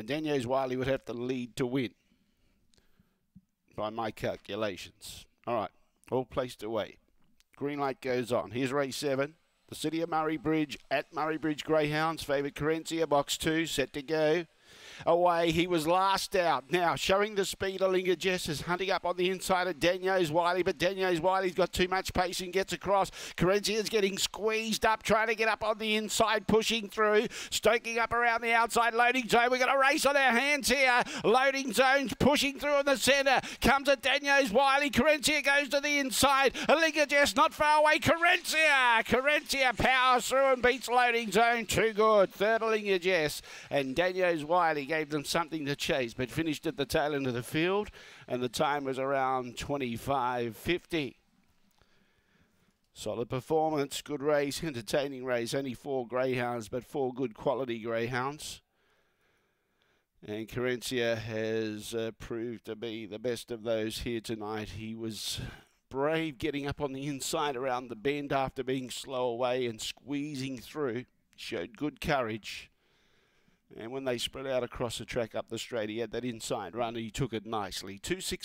And Daniels Wiley would have to lead to win, by my calculations. All right, all placed away. Green light goes on. Here's race seven. The City of Murray Bridge at Murray Bridge Greyhounds. Favourite Carencia, box two, set to go away. He was last out. Now, showing the speed, Alinga Jess is hunting up on the inside of Daniels Wiley, but Daniels Wiley's got too much pace and gets across. Carencia's getting squeezed up, trying to get up on the inside, pushing through, stoking up around the outside loading zone. We've got a race on our hands here. Loading zones pushing through in the centre. Comes at Daniels Wiley. Carencia goes to the inside. Alinga Jess not far away. Carencia. Carencia powers through and beats loading zone. Too good. Third Alinga Jess. And Daniels Wiley gave them something to chase, but finished at the tail end of the field, and the time was around 25.50. Solid performance, good race, entertaining race. Only four greyhounds, but four good quality greyhounds. And Carencia has uh, proved to be the best of those here tonight. He was brave getting up on the inside around the bend after being slow away and squeezing through. Showed good courage. And when they spread out across the track up the straight, he had that inside run. He took it nicely. Two six.